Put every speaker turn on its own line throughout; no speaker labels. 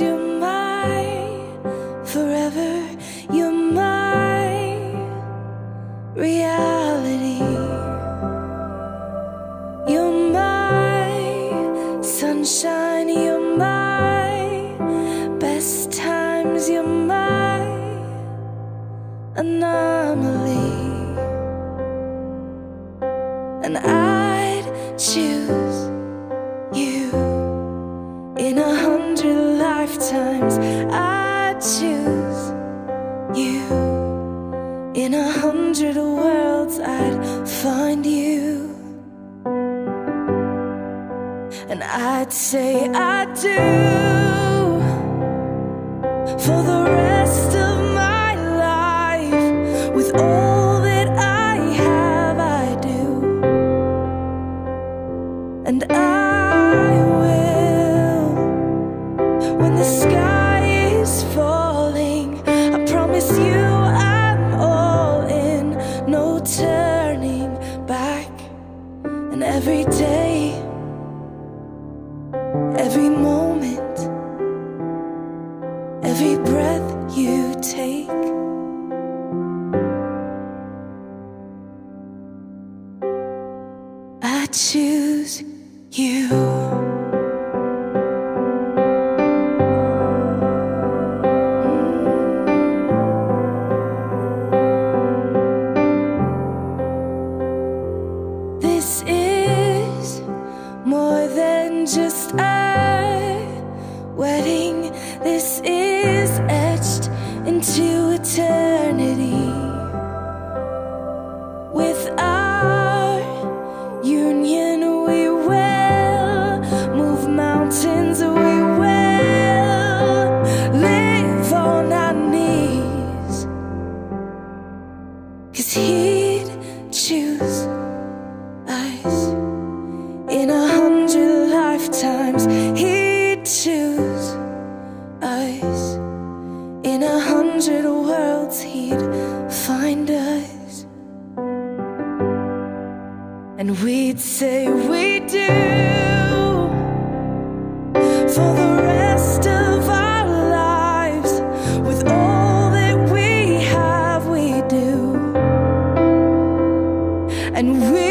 you're my forever. You're my reality. You're my sunshine. You're my best times. You're my anomaly. And I'd choose lifetimes. I'd choose you in a hundred worlds. I'd find you. And I'd say I do And every day, every moment, every breath you take. I choose you. Eternity. With our union, we will move mountains. We will live on our knees. Cause he'd choose hundred worlds. He'd find us, and we'd say we do for the rest of our lives with all that we have. We do. And we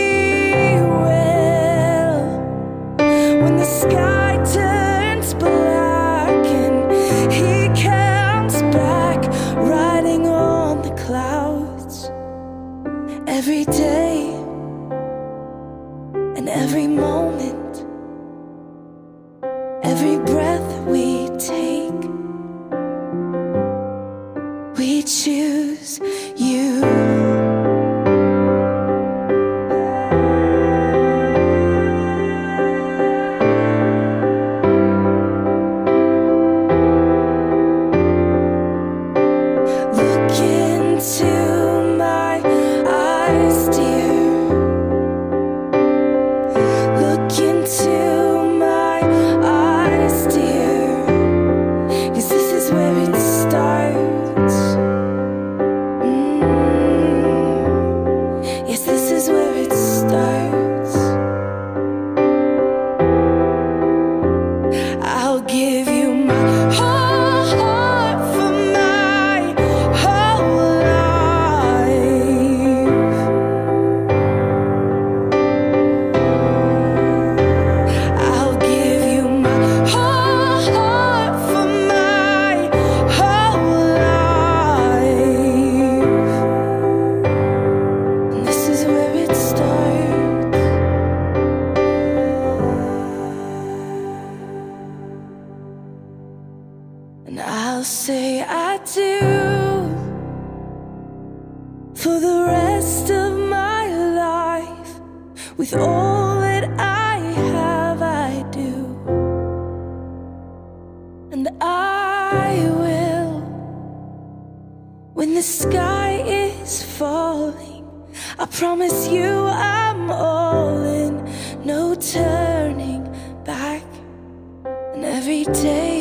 moment, And I'll say I do for the rest of my life with all that I have. I do, and I will when the sky is falling. I promise you I'm all in, no turning back. And every day,